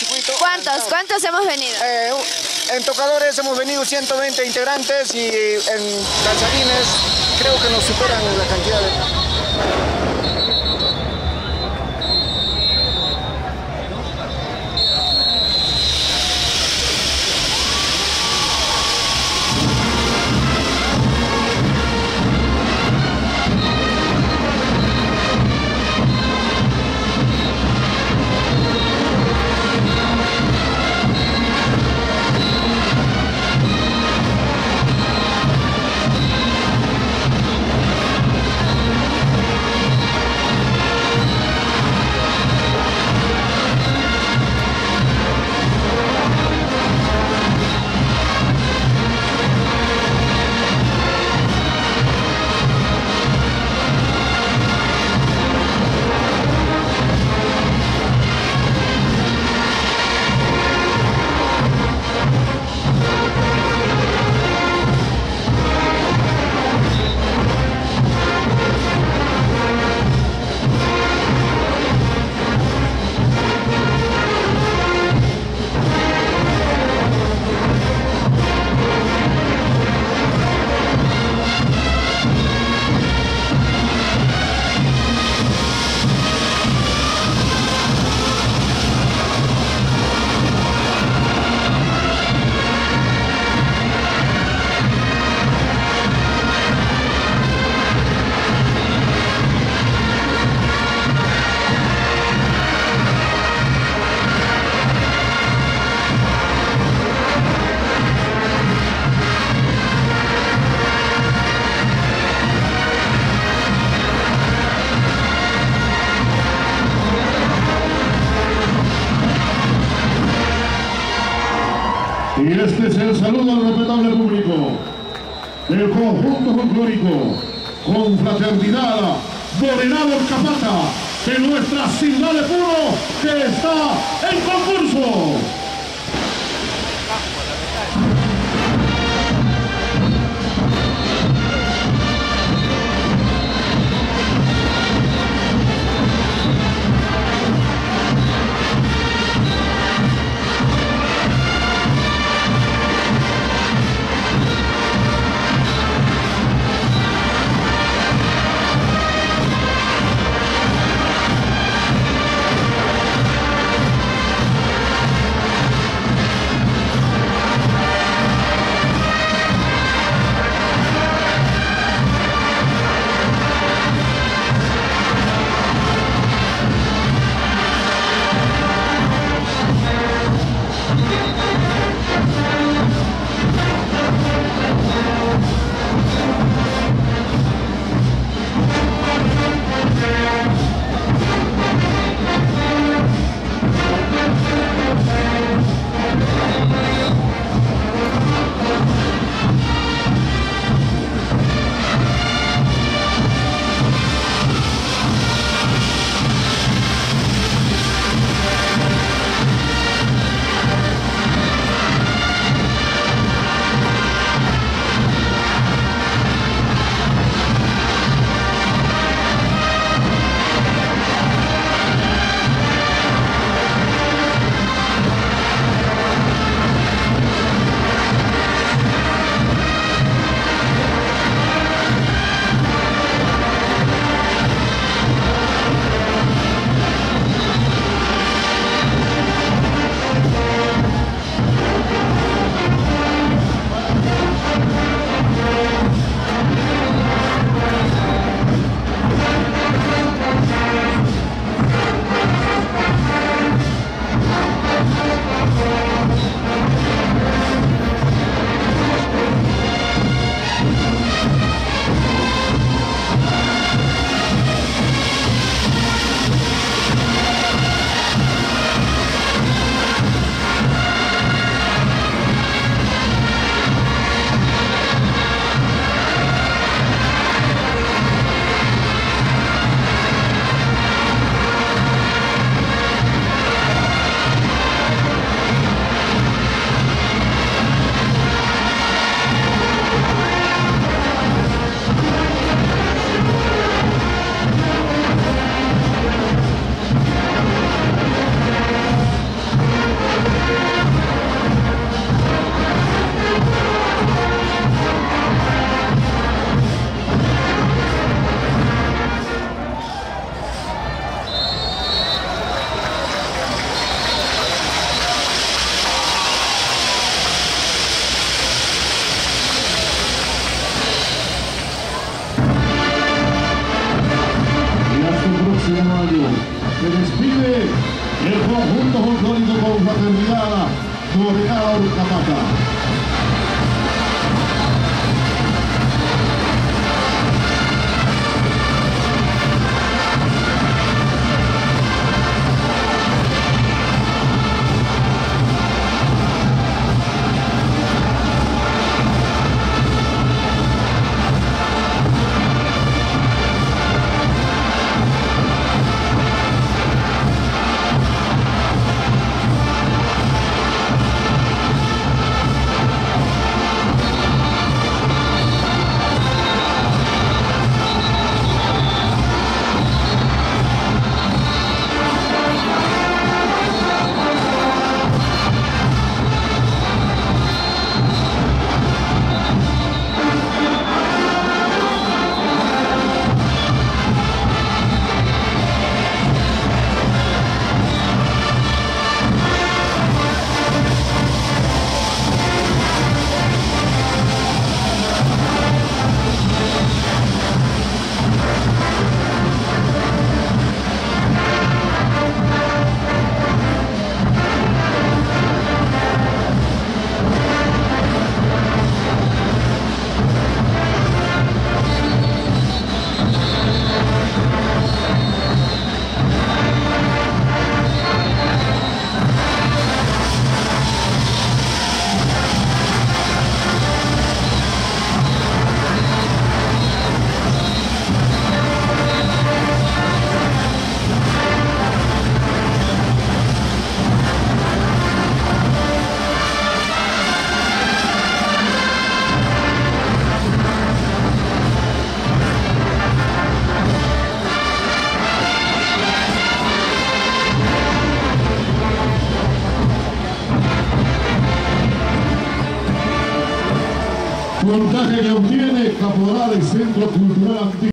circuito. ¿Cuántos? ¿Cuántos hemos venido? Eh, en tocadores hemos venido 120 integrantes y en danzarines creo que nos superan la cantidad de... Y este es el saludo al respetable público del conjunto folclórico con fraternidad Morenado Capata de nuestra ciudad de Puro que está en concurso. Conjunto folclórico con fraternidad Morenada Urcapata. Montaje que obtiene Caporal Centro Cultural Antiguo.